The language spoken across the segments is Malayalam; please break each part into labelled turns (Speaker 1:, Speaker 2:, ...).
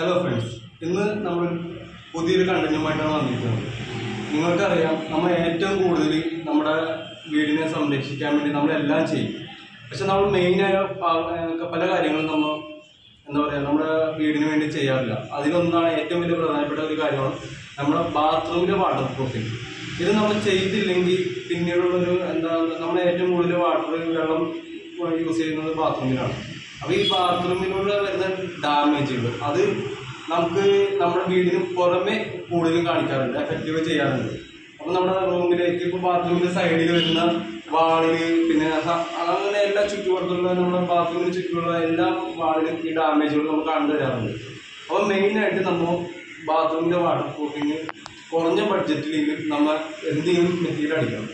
Speaker 1: ഹലോ ഫ്രണ്ട്സ് ഇന്ന് നമ്മൾ പുതിയൊരു കണ്ടന്റുമായിട്ടാണ് വന്നിരിക്കുന്നത്. നിങ്ങൾക്കറിയാം നമ്മൾ ഏറ്റവും കൂടുതൽ നമ്മുടെ വീടിനെ സംരക്ഷിക്കാൻ വേണ്ടി നമ്മളെല്ലാം ചെയ്യും. പക്ഷെ നമ്മൾ മെയിനായ പല കാര്യങ്ങളും നമ്മൾ എന്താ പറയുക നമ്മുടെ വീടിന് വേണ്ടി ചെയ്യാറില്ല. അതിലൊന്നാണ് ഏറ്റവും വലിയ പ്രധാനപ്പെട്ട ഒരു കാര്യമാണ് നമ്മുടെ ബാത്റൂമിലെ വാട്ടർ പ്രൂഫിങ്. ഇത് നമ്മൾ ചെയ്തില്ലെങ്കിൽ പിന്നീടുള്ളൊരു എന്താ നമ്മൾ ഏറ്റവും കൂടുതൽ വാട്ടർ വെള്ളം യൂസ് ചെയ്യുന്നത് ബാത്റൂമിലാണ്. അപ്പോൾ ഈ ബാത്റൂമിലൂടെ വരുന്ന ഡാമേജുകൾ അത് നമുക്ക് നമ്മുടെ വീടിന് പുറമെ കൂടുതലും കാണിക്കാറുണ്ട് എഫക്റ്റീവ് ചെയ്യാറുണ്ട്. അപ്പോൾ നമ്മുടെ റൂമിലേക്ക് ഇപ്പോൾ ബാത്റൂമിന്റെ സൈഡിൽ വരുന്ന വാളിൽ പിന്നെ അങ്ങനെ എല്ലാ ചുറ്റുപാടത്തുള്ള നമ്മുടെ ബാത്റൂമിന് ചുറ്റുമുള്ള എല്ലാ വാളിലും ഈ ഡാമേജുകൾ നമ്മൾ കണ്ടു വരാറുണ്ട് അപ്പോൾ മെയിനായിട്ട് നമ്മൾ ബാത്റൂമിന്റെ വാട്ടർ പ്രൂഫിങ് കുറഞ്ഞ ബഡ്ജറ്റിൽ നമ്മൾ എന്തെങ്കിലും മെറ്റീരിയൽ അടിക്കണം.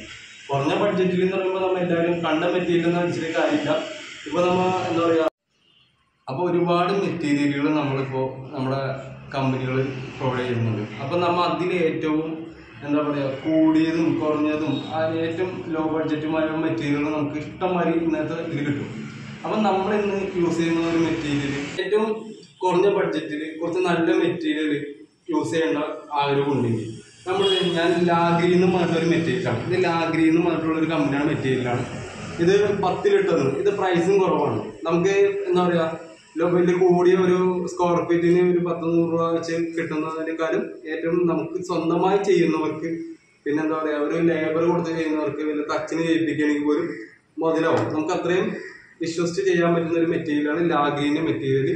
Speaker 1: കുറഞ്ഞ ബഡ്ജറ്റിൽ എന്ന് പറയുമ്പോൾ നമ്മൾ എല്ലാവരും കണ്ട മെറ്റീരിയൽ എന്ന് അടിച്ചിട്ട് കാര്യമില്ല. ഇപ്പോൾ നമ്മൾ എന്താ പറയുക അപ്പോൾ ഒരുപാട് മെറ്റീരിയലുകൾ നമ്മളിപ്പോൾ നമ്മുടെ കമ്പനികൾ പ്രൊവൈഡ് ചെയ്യുന്നുണ്ട്. അപ്പോൾ നമ്മൾ അതിൽ ഏറ്റവും എന്താ പറയുക കൂടിയതും കുറഞ്ഞതും ഏറ്റവും ലോ ബഡ്ജറ്റുമായ മെറ്റീരിയലുകൾ നമുക്ക് ഇഷ്ടംമാതിരി ഇന്നത്തെ ഇതിൽ കിട്ടും. അപ്പം നമ്മൾ ഇന്ന് യൂസ് ചെയ്യുന്ന ഒരു മെറ്റീരിയൽ ഏറ്റവും കുറഞ്ഞ ബഡ്ജറ്റിൽ കുറച്ച് നല്ല മെറ്റീരിയൽ യൂസ് ചെയ്യേണ്ട ആഗ്രഹം ഉണ്ടെങ്കിൽ നമ്മൾ ഞാൻ ലാഗ്രി എന്ന് പറഞ്ഞിട്ടൊരു മെറ്റീരിയലാണ് ഇത് ലാഗ്രി എന്ന് പറഞ്ഞിട്ടുള്ള ഒരു കമ്പനിയാണ് മെറ്റീരിയലാണ് ഇത് പത്ത് ലിറ്ററിന് ഇത് പ്രൈസും കുറവാണ്. നമുക്ക് എന്താ പറയുക വലിയ കൂടിയ ഒരു സ്ക്വയർ ഫീറ്റിന് ഒരു പത്ത് നൂറ് രൂപ വെച്ച് കിട്ടുന്നതിനേക്കാളും ഏറ്റവും നമുക്ക് സ്വന്തമായി ചെയ്യുന്നവർക്ക് പിന്നെ എന്താ പറയുക ഒരു ലേബർ കൊടുത്ത് ചെയ്യുന്നവർക്ക് വലിയ ടച്ചിന് ചെയ്യിപ്പിക്കുകയാണെങ്കിൽ പോലും മുതലാവും. നമുക്ക് അത്രയും വിശ്വസിച്ച് ചെയ്യാൻ പറ്റുന്ന ഒരു മെറ്റീരിയലാണ് ലാഗിന്റെ മെറ്റീരിയൽ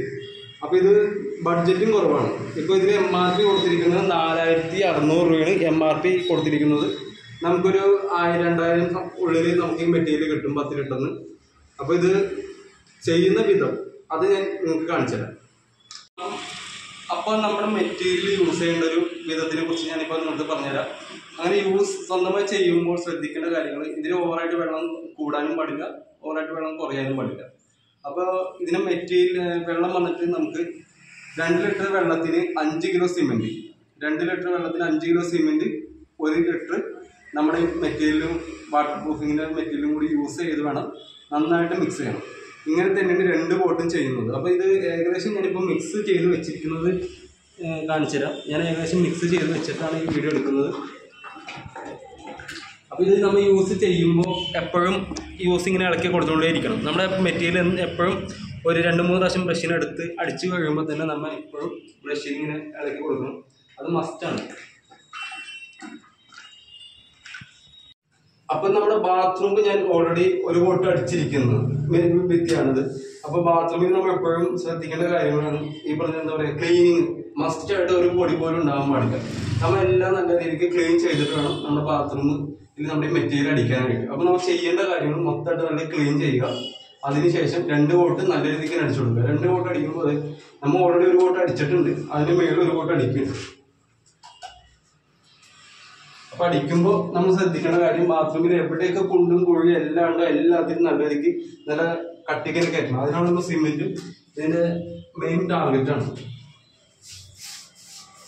Speaker 1: അപ്പോൾ ഇത് ബഡ്ജറ്റും കുറവാണ്. ഇപ്പോൾ ഇതിന് എം ആർ പി കൊടുത്തിരിക്കുന്നത് നാലായിരത്തി അറുന്നൂറ് രൂപയാണ് എം ആർ പി കൊടുത്തിരിക്കുന്നത്. നമുക്കൊരു ആയിരം രണ്ടായിരം ഉള്ളിൽ നമുക്ക് ഈ മെറ്റീരിയൽ കിട്ടും പത്ത് അപ്പോൾ ഇത് ചെയ്യുന്ന വിധം അത് ഞാൻ നിങ്ങൾക്ക് കാണിച്ചു തരാം അപ്പോൾ നമ്മുടെ മെറ്റീരിയൽ യൂസ് ചെയ്യേണ്ട ഒരു വിധത്തിനെ കുറിച്ച് ഞാനിപ്പോൾ നിങ്ങൾക്ക് പറഞ്ഞുതരാം. അങ്ങനെ യൂസ് സ്വന്തമായി ചെയ്യുമ്പോൾ ശ്രദ്ധിക്കേണ്ട കാര്യങ്ങൾ ഇതിന് ഓവറായിട്ട് വെള്ളം കൂടാനും പാടില്ല ഓവറായിട്ട് വെള്ളം കുറയാനും പാടില്ല. അപ്പോൾ ഇതിന് മെറ്റീരിയൽ വെള്ളം വന്നിട്ട് നമുക്ക് രണ്ട് ലിറ്റർ വെള്ളത്തിന് അഞ്ച് കിലോ സിമെന്റ് രണ്ട് ലിറ്റർ വെള്ളത്തിന് അഞ്ച് കിലോ സിമെന്റ് ഒരു ലിറ്റർ നമ്മുടെ മെറ്റീരിയലും വാട്ടർ പ്രൂഫിങ്ങിന്റെ മെറ്റീരിയലും കൂടി യൂസ് ചെയ്ത് വേണം നന്നായിട്ട് മിക്സ് ചെയ്യണം. ഇങ്ങനെ തന്നെയാണ് രണ്ട് ബോട്ടും ചെയ്യുന്നത്. അപ്പോൾ ഇത് ഏകദേശം ഞാനിപ്പോൾ മിക്സ് ചെയ്ത് വെച്ചിരിക്കുന്നത് കാണിച്ചുതരാം ഞാൻ ഏകദേശം മിക്സ് ചെയ്ത് വെച്ചിട്ടാണ് ഈ വീഡിയോ എടുക്കുന്നത്. അപ്പോൾ ഇത് നമ്മൾ യൂസ് ചെയ്യുമ്പോൾ എപ്പോഴും യൂസ് ഇങ്ങനെ ഇളക്കി കൊടുത്തുകൊണ്ടേ ഇരിക്കണം നമ്മുടെ മെറ്റീരിയൽ എപ്പോഴും ഒരു രണ്ട് മൂന്ന് പ്രാവശ്യം ബ്രഷിനെടുത്ത് അടിച്ച് കഴിയുമ്പോൾ തന്നെ നമ്മൾ എപ്പോഴും ബ്രഷിൽ ഇളക്കി കൊടുക്കണം. അത് മസ്റ്റാണ് അപ്പൊ നമ്മുടെ ബാത്റൂം ഞാൻ ഓൾറെഡി ഒരു കോട്ട് അടിച്ചിരിക്കുന്നു. ഭിത്തിയാണിത് അപ്പൊ ബാത്റൂമിൽ നമ്മൾ എപ്പോഴും ശ്രദ്ധിക്കേണ്ട കാര്യങ്ങളാണ് ഈ പറഞ്ഞ എന്താ പറയാ ക്ലീനിങ് മസ്റ്റ് ആയിട്ട് ഒരു പൊടി പോലും ഉണ്ടാകാൻ പാടില്ല. നമ്മൾ എല്ലാം നല്ല രീതിക്ക് ക്ലീൻ ചെയ്തിട്ട് വേണം നമ്മുടെ ബാത്റൂം ഇതിൽ നമ്മുടെ മെറ്റീരിയൽ അടിക്കാനായിട്ട്. അപ്പൊ നമ്മൾ ചെയ്യേണ്ട കാര്യങ്ങൾ മൊത്തമായിട്ട് നല്ല ക്ലീൻ ചെയ്യുക. അതിനുശേഷം രണ്ട് വോട്ട് നല്ല രീതിക്ക് അടിച്ചു കൊടുക്കുക രണ്ട് വോട്ട് അടിക്കുമ്പോൾ നമ്മൾ ഓൾറെഡി ഒരു വോട്ട് അടിച്ചിട്ടുണ്ട്. അതിന് മേളിൽ ഒരു വോട്ട് അടിക്കുന്നുണ്ട് അപ്പൊ അടിക്കുമ്പോൾ നമ്മൾ ശ്രദ്ധിക്കേണ്ട കാര്യം ബാത്റൂമിൽ എവിടെയൊക്കെ കുണ്ടും കുഴിയും എല്ലാം ഉണ്ടോ എല്ലാത്തിനും നല്ല രീതിക്ക് നല്ല കട്ടിക്കൽ കയറ്റണം. അതിനാണ് നമ്മൾ സിമെന്റ് ഇതിന്റെ മെയിൻ ടാർഗറ്റ് ആണ്.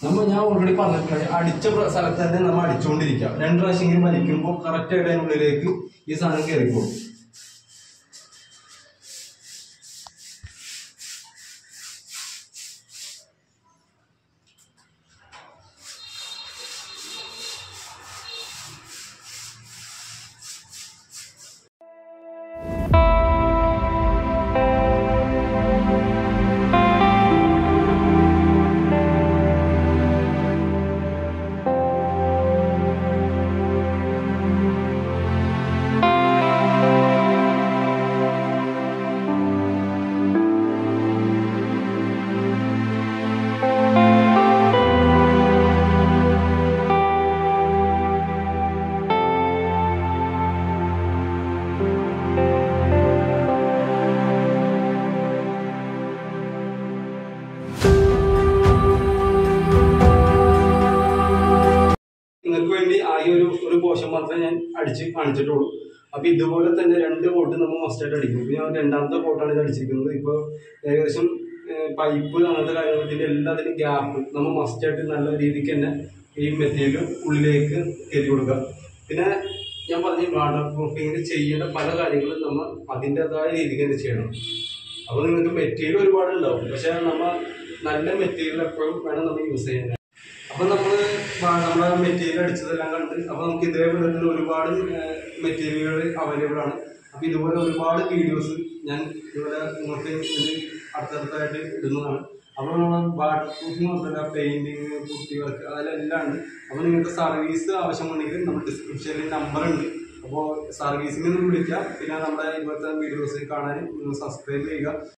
Speaker 1: നമ്മൾ ഞാൻ ഓൾറെഡി പറഞ്ഞിട്ടുണ്ട് അടിച്ച സ്ഥലത്ത് തന്നെ നമ്മൾ അടിച്ചുകൊണ്ടിരിക്കുക രണ്ട് പ്രാവശ്യമെങ്കിലും വലിക്കുമ്പോൾ കറക്റ്റ് ആയിട്ട് അതിനുള്ളിലേക്ക് ഈ സാധനം കയറിക്കോളും മാത്രമേ ഞാൻ അടിച്ച് കാണിച്ചിട്ടുള്ളൂ. അപ്പൊ ഇതുപോലെ തന്നെ രണ്ട് കോട്ട് നമ്മൾ മസ്റ്റായിട്ട് അടിക്കും. ഇപ്പൊ ഞാൻ രണ്ടാമത്തെ കോട്ടാണ് ഇത് അടിച്ചിരിക്കുന്നത്. ഇപ്പോൾ ഏകദേശം പൈപ്പ് അങ്ങനത്തെ കാര്യങ്ങൾക്ക് എല്ലാത്തിനും ഗ്യാപ്പ് നമ്മൾ മസ്റ്റായിട്ട് നല്ല രീതിക്ക് തന്നെ ഈ മെറ്റീരിയൽ ഉള്ളിലേക്ക് കയറ്റി കൊടുക്കുക. പിന്നെ ഞാൻ പറഞ്ഞ വാട്ടർ പ്രൂഫിങ്ങിന് ചെയ്യേണ്ട പല കാര്യങ്ങളും നമ്മൾ അതിന്റെതായ രീതിക്ക് തന്നെ ചെയ്യണം. അപ്പോൾ നിങ്ങൾക്ക് മെറ്റീരിയൽ ഒരുപാട് ഉണ്ടാവും പക്ഷേ നമ്മൾ നല്ല മെറ്റീരിയൽ എപ്പോഴും വേണം നമ്മൾ യൂസ് ചെയ്യാൻ. അപ്പൊ നമ്മൾ നമ്മളെ മെറ്റീരിയൽ അടിച്ചതെല്ലാം കണ്ട് അപ്പൊ നമുക്ക് ഇതേപോലെ തന്നെ ഒരുപാട് മെറ്റീരിയലുകൾ അവൈലബിൾ ആണ്. അപ്പൊ ഇതുപോലെ ഒരുപാട് വീഡിയോസ് ഞാൻ ഇതുപോലെ നിങ്ങൾക്ക് അടുത്തടുത്തായിട്ട് ഇടുന്നതാണ്. അപ്പോൾ നമ്മൾ വാട്ടർ പ്രൂഫിംഗ് മാത്രമല്ല പെയിന്റിങ് കുട്ടി വർക്ക് അതെല്ലാം ഉണ്ട്. അപ്പോൾ നിങ്ങൾക്ക് സർവീസ് ആവശ്യമുണ്ടെങ്കിൽ നമ്മൾ ഡിസ്ക്രിപ്ഷനിൽ നമ്പർ ഉണ്ട്. അപ്പോൾ സർവീസിന് വിളിക്കാം. പിന്നെ നമ്മുടെ ഇപ്പോഴത്തെ വീഡിയോസ് കാണാൻ സബ്സ്ക്രൈബ് ചെയ്യുക.